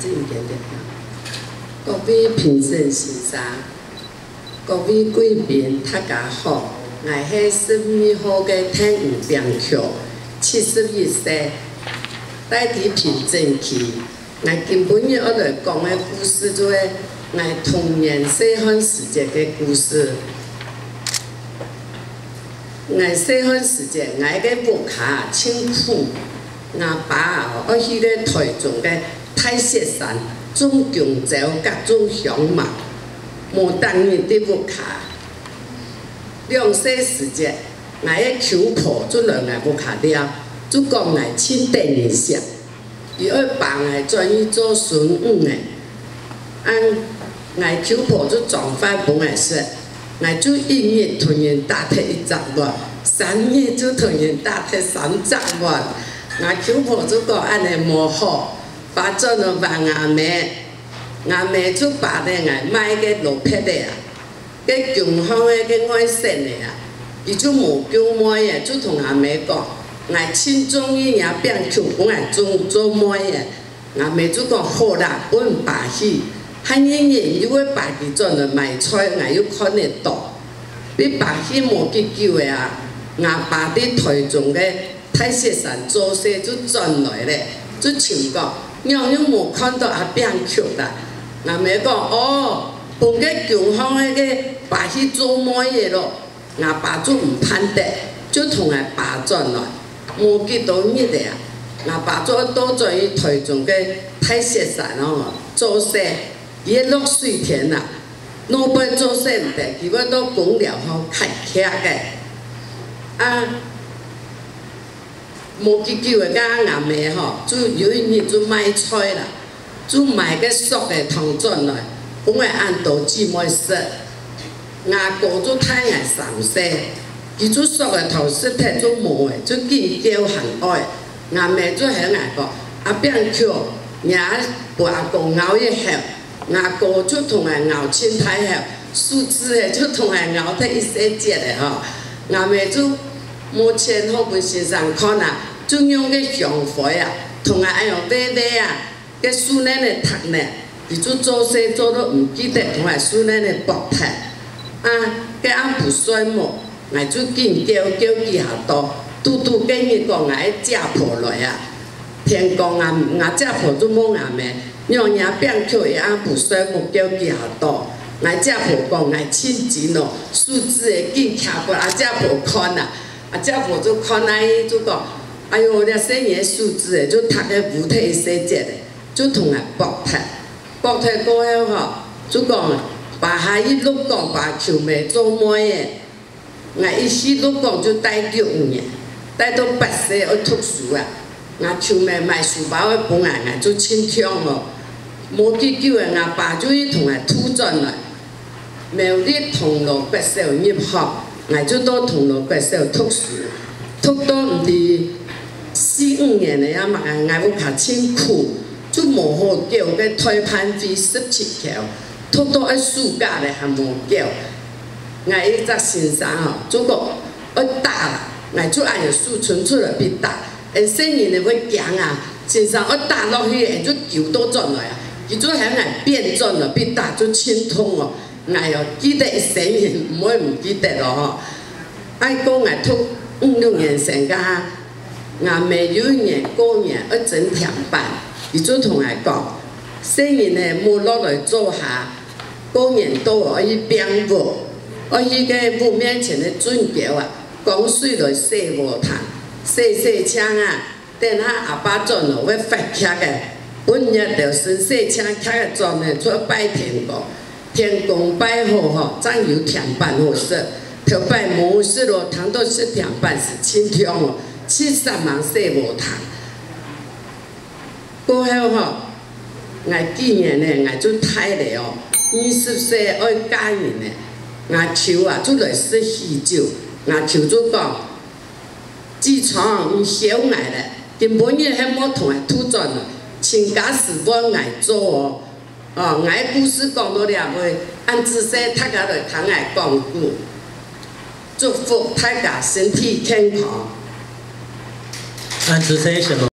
这一点点。各位评审先生，各位贵宾，大家好，我是十二号的天五编剧，七十一岁，带伫评审去。我今本日我来讲的故事，就系我童年细汉时节的故事。我细汉时节，我个木卡辛苦，我爸我去个台中的太雪山。种香蕉，各种香嘛，无当年的木卡，两岁时节，我个求婆就来我木卡了，就讲我亲爹人想，伊二爸我转去做孙五的，按我求婆就转翻本来说，我就一年突然打退一十万，三年就突然打退三十万，我求婆就讲安尼无好。把做了帮阿妹，阿妹就把那个买个落魄的啊，个穷方的个爱生的啊，伊就无叫买的，就同阿妹讲，我亲中意也变穷，我爱做做买的，阿妹就讲好啦，本把戏，汉人人又会把佢做了买菜，我又看得到，你把戏无去救的啊，阿爸伫台中的太雪山做些就转来咧，就唱讲。鸟鸟无看到阿变曲啦，阿妹讲哦，本个穷方迄个把去做买嘢咯，阿爸就唔判得，就同阿爸转来，无几多日的啊，阿爸做多转于台中嘅太雪山哦，做些伊落水田啦，老板做些唔得，基本都公了吼开客嘅，啊。无几久的，甲阿妹吼，就有一年就买菜啦，就买个熟的糖转来，本来按刀姊妹食，阿哥就太爱上色，伊就熟的糖色太就无的，就见叫很爱，阿妹就很爱讲，阿变巧，伢把阿哥熬一下，阿哥就同来熬青苔下，树枝的就同来熬得一些节的吼，阿妹就。目前好本先生看啊，中央个香花啊，同啊哎呦买买啊，个树奶奶读呢，伊就做事做到毋记得同啊树奶奶博读，啊，个阿不算么，我就紧叫叫几下多，拄拄今日讲我家婆来啊，天公啊，我家婆就问阿妹，娘娘变口也阿不算么叫几下多，我家婆讲我亲钱咯，数字会紧徛过阿家婆看啊。啊，家婆就看伊就讲，哎哟，那生年数字诶，就读个五体世界诶，就同人博读，博读过后吼，就讲把下一路讲把球妹做妹诶，我一时路讲就带九年，带到八岁要读书啊，我球妹买书包诶本来我就轻听哦，无几久诶，我爸就去同人吐转来，苗栗铜锣八岁入学。我就到铜锣国小读书，读到毋是四五年的呀嘛，我有较辛苦，就无好叫个推盘费十七条，读到一暑假嘞还无叫，我一只先生吼，就讲要打啦，我就按着树存出来必打，诶，生人的要强啊，先生要打落去，就球都转来啊，伊就向来变转了，必打就清通哦。哎哟，记得一生人，唔会唔记得咯吼。爱讲爱读五六年生家，阿妹有一年过年要整天班，伊就同我讲，生人呢冇落来做下，过年都可以编舞，我去个舞面前的准桥啊，讲水来洗舞堂，洗洗枪啊，等下阿爸转了要发卡个，本日就先洗枪卡个转呢，做拜天公。天公拜好吼，怎有天办好事？头拜无事咯，堂到是天办是轻听哦，七三万岁无谈。过后吼，我今年呢，我就太了哦，二十岁爱嫁人呢，我求啊，就来说喜酒，我求就讲，痔疮唔小爱咧，根本日还冇同人吐转了，请假是我爱做哦。哦，我故事讲到了尾，按知识大家来听我讲故，祝福大家身体健康。按知识什么？